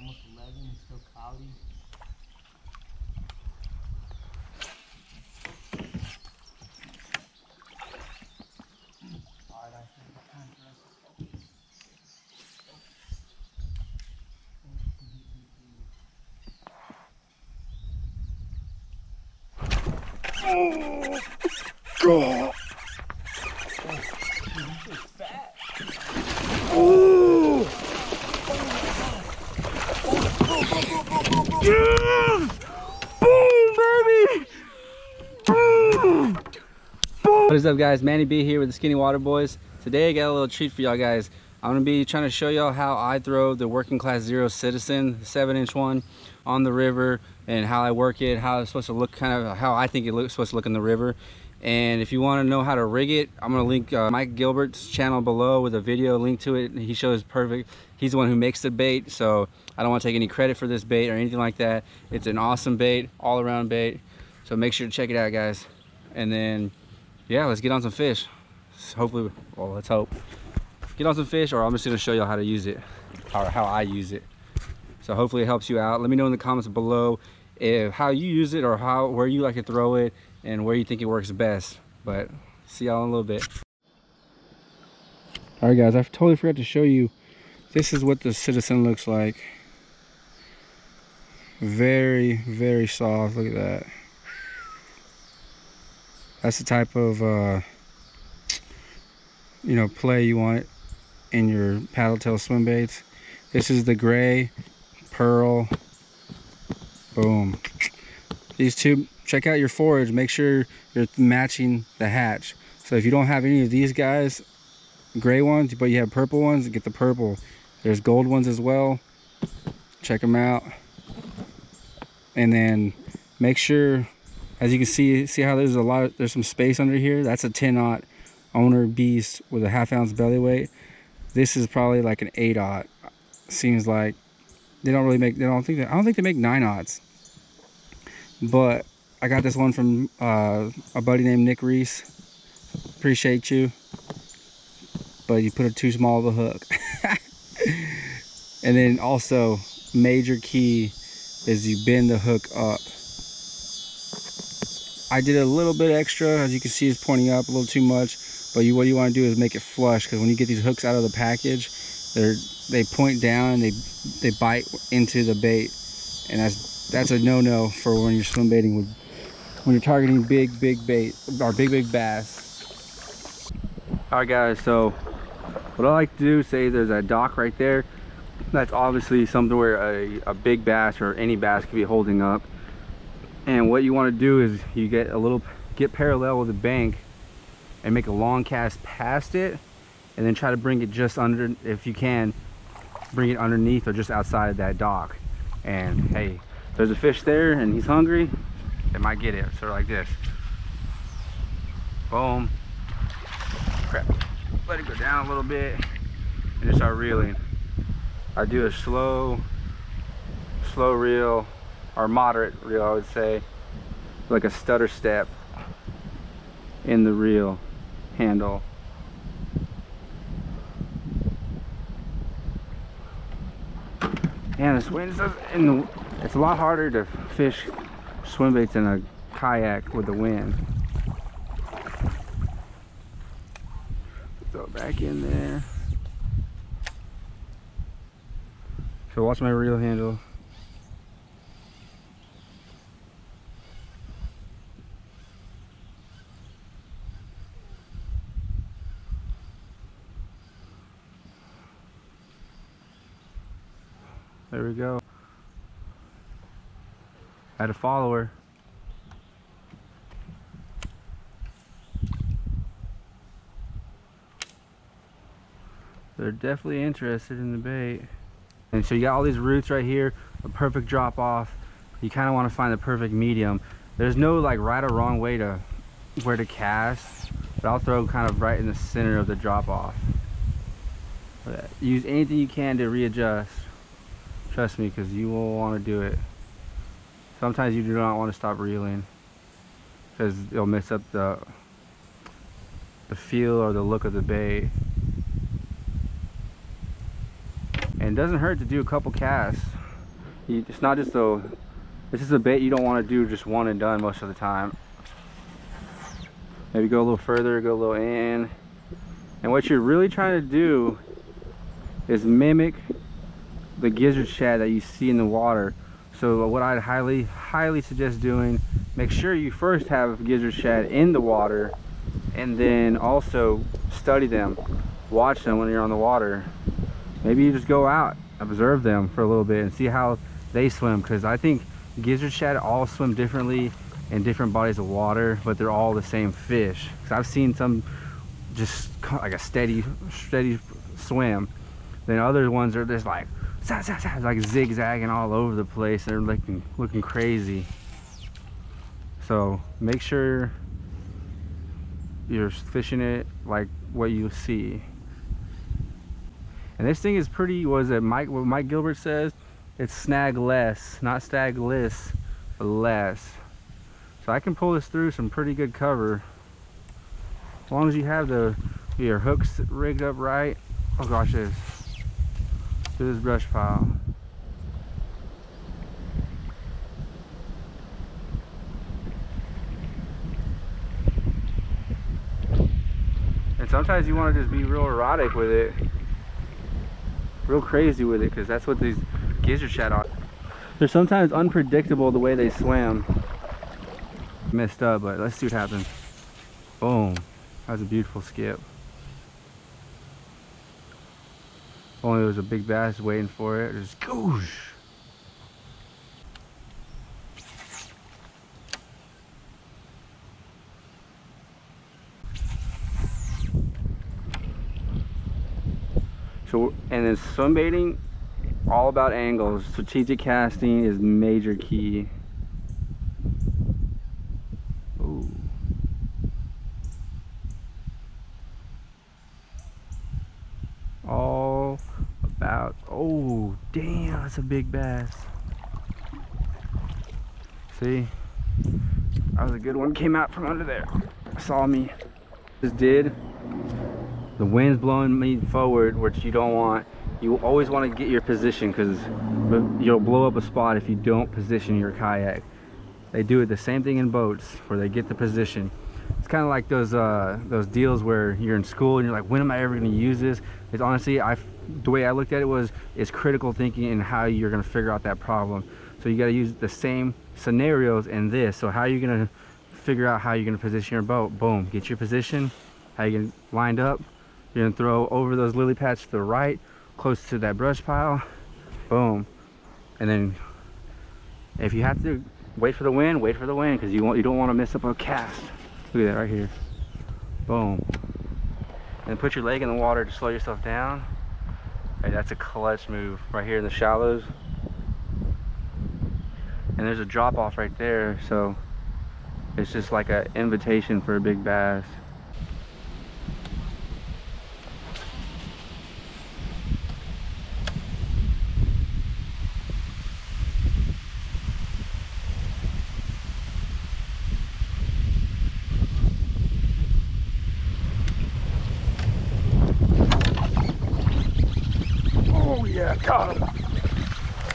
almost 11 and still cloudy. Alright, I think oh, oh, it's us to focus. What is up guys, Manny B here with the Skinny Water Boyz. Today I got a little treat for y'all guys. I'm gonna be trying to show y'all how I throw the working class zero citizen, seven inch one on the river and how I work it, how it's supposed to look kind of how I think it looks supposed to look in the river. And if you wanna know how to rig it, I'm gonna link uh, Mike Gilbert's channel below with a video link to it. He shows perfect, he's the one who makes the bait. So I don't wanna take any credit for this bait or anything like that. It's an awesome bait, all around bait. So make sure to check it out guys. And then yeah, let's get on some fish. Hopefully, well, let's hope. Get on some fish, or I'm just gonna show y'all how to use it, or how I use it. So hopefully it helps you out. Let me know in the comments below if how you use it, or how where you like to throw it, and where you think it works best. But see y'all in a little bit. All right, guys, I totally forgot to show you. This is what the Citizen looks like. Very, very soft. Look at that that's the type of uh, you know play you want in your paddle tail swim baits this is the gray pearl boom. These two check out your forage. Make sure you're matching the hatch. So if you don't have any of these guys gray ones but you have purple ones get the purple. There's gold ones as well. Check them out. And then make sure as you can see see how there's a lot of, there's some space under here? That's a 10 aught owner beast with a half ounce belly weight. This is probably like an 8 aught seems like. They don't really make they don't think that i don't think they make 9 aughts but i got this one from uh, a buddy named nick reese. Appreciate you. But you put it too small of a hook. And then also major key is you bend the hook up. I did a little bit extra. As you can see it's pointing up a little too much. But you what you want to do is make it flush because when you get these hooks out of the package they're they point down and they they bite into the bait. And that's that's a no-no for when you're swim baiting with when you're targeting big big bait or big big bass. All right guys so what I like to do say there's a dock right there that's obviously something where a, a big bass or any bass could be holding up. And what you want to do is you get a little get parallel with the bank and make a long cast past it and then try to bring it just under if you can bring it underneath or just outside of that dock. And hey there's a fish there and he's hungry. It might get it sort of like this. Boom. Crap. Let it go down a little bit and just start reeling. I do a slow slow reel or moderate reel I would say. Like a stutter step in the reel handle. And this wind in the it's a lot harder to fish swim baits in a kayak with the wind. Throw it back in there. So watch my reel handle. There we go. Had a follower. They're definitely interested in the bait. And so you got all these roots right here, a perfect drop off. You kind of want to find the perfect medium. There's no like right or wrong way to where to cast, but I'll throw kind of right in the center of the drop off. Use anything you can to readjust. Trust me, because you will want to do it. Sometimes you do not want to stop reeling because it'll mess up the the feel or the look of the bait. And it doesn't hurt to do a couple casts. You, it's not just a, this is a bait you don't want to do just one and done most of the time. Maybe go a little further, go a little in. And what you're really trying to do is mimic the gizzard shad that you see in the water. So what I'd highly, highly suggest doing, make sure you first have gizzard shad in the water and then also study them. Watch them when you're on the water. Maybe you just go out, observe them for a little bit and see how they swim because I think gizzard shad all swim differently in different bodies of water, but they're all the same fish. Cause I've seen some just like a steady, steady swim. Then other ones are just like, zah, zah, zah, like zigzagging all over the place. They're looking, looking crazy. So make sure you're fishing it like what you see. And this thing is pretty, was it Mike, what Mike Gilbert says? It's snag less, not stag less, but less. So I can pull this through some pretty good cover. As long as you have the your hooks rigged up right. Oh gosh, this. To this brush pile. And sometimes you want to just be real erotic with it. Real crazy with it, because that's what these gizzard shad are. They're sometimes unpredictable the way they swim. Messed up, but let's see what happens. Boom. That was a beautiful skip. Only there was a big bass waiting for it. Just goosh. So, and then swim baiting, all about angles. Strategic casting is major key. Ooh. All about, oh, damn, that's a big bass. See? That was a good one. Came out from under there. Saw me. Just did. The wind's blowing me forward, which you don't want. You always want to get your position because you'll blow up a spot if you don't position your kayak. They do it the same thing in boats where they get the position. It's kind of like those uh, those deals where you're in school and you're like, when am I ever going to use this? It's honestly, I the way I looked at it was, it's critical thinking and how you're going to figure out that problem. So you got to use the same scenarios in this. So how are you going to figure out how you're going to position your boat? Boom, get your position. How you to lined up? You're going to throw over those lily pads to the right, close to that brush pile. Boom. And then if you have to wait for the wind, wait for the wind because you want you don't want to miss up a cast. Look at that right here. Boom. And put your leg in the water to slow yourself down. That's a clutch move right here in the shallows. And there's a drop off right there, so it's just like an invitation for a big bass. Oh him.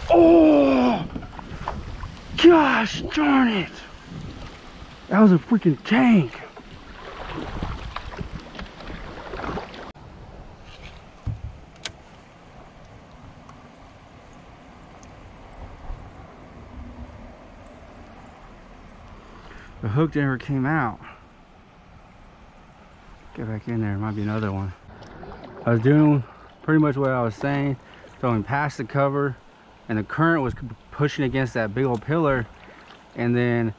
Oh, gosh darn it. That was a freaking tank. The hook never came out. Get back in there, might be another one. I was doing pretty much what I was saying, throwing past the cover, and the current was pushing against that big old pillar, and then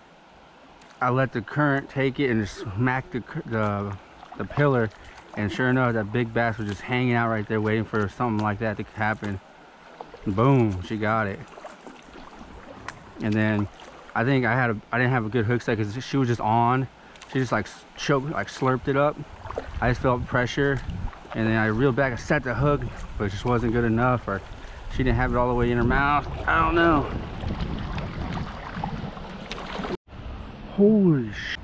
I let the current take it and just smack the, the, the pillar, and sure enough, that big bass was just hanging out right there waiting for something like that to happen. Boom, she got it. And then I think I had a, I didn't have a good hook set because she was just on. She just like choked, like slurped it up. I just felt pressure and then I reeled back, I set the hook, but it just wasn't good enough, or she didn't have it all the way in her mouth. I don't know. Holy sh!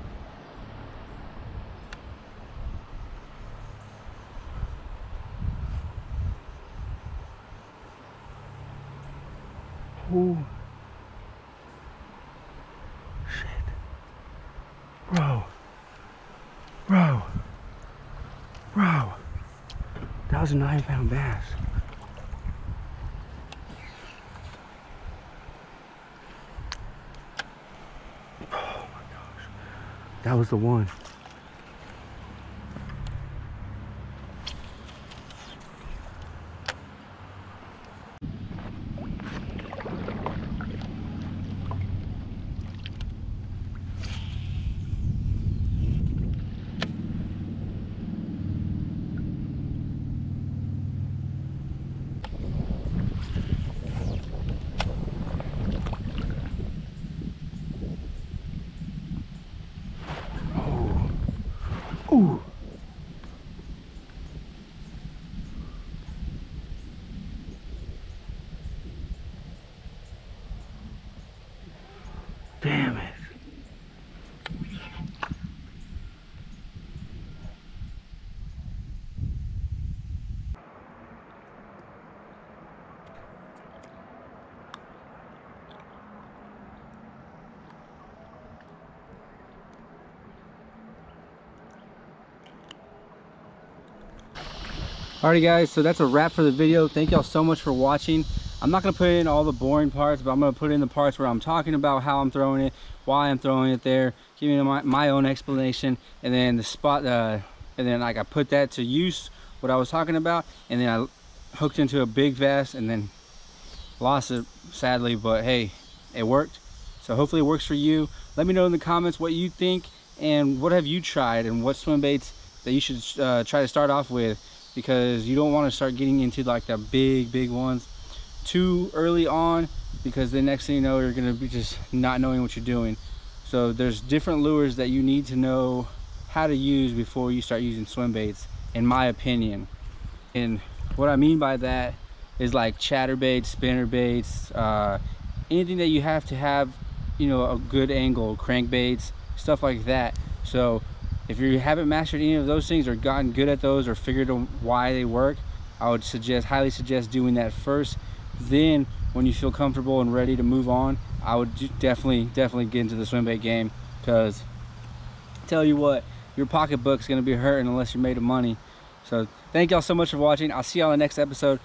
Oh. Was a nine pound bass. Oh my gosh. That was the one. Alrighty guys, so that's a wrap for the video. Thank y'all so much for watching. I'm not gonna put in all the boring parts, but I'm gonna put in the parts where I'm talking about how I'm throwing it, why I'm throwing it there, giving my, my own explanation, and then the spot, uh, and then like I put that to use, what I was talking about, and then I hooked into a big vest and then lost it sadly, but hey, it worked. So hopefully it works for you. Let me know in the comments what you think and what have you tried and what swim baits that you should uh, try to start off with because you don't want to start getting into like the big big ones too early on because the next thing you know you're going to be just not knowing what you're doing. So there's different lures that you need to know how to use before you start using swim baits in my opinion. And what i mean by that is like chatter baits spinner baits uh, anything that you have to have you know a good angle crankbaits stuff like that. So if you haven't mastered any of those things or gotten good at those or figured out why they work i would suggest highly suggest doing that first. Then when you feel comfortable and ready to move on i would definitely definitely get into the swim bait game. Because tell you what your pocketbook's going to be hurting unless you're made of money. So thank y'all so much for watching. I'll see y'all in the next episode.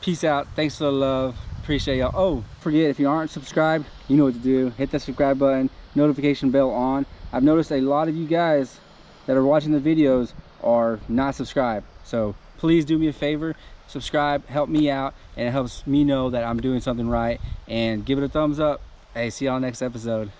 Peace out. Thanks for the love. Appreciate y'all. Oh forget if you aren't subscribed you know what to do. Hit that subscribe button. Notification bell on i've noticed a lot of you guys that are watching the videos are not subscribed. So please do me a favor subscribe help me out and it helps me know that i'm doing something right. And give it a thumbs up. Hey see y'all next episode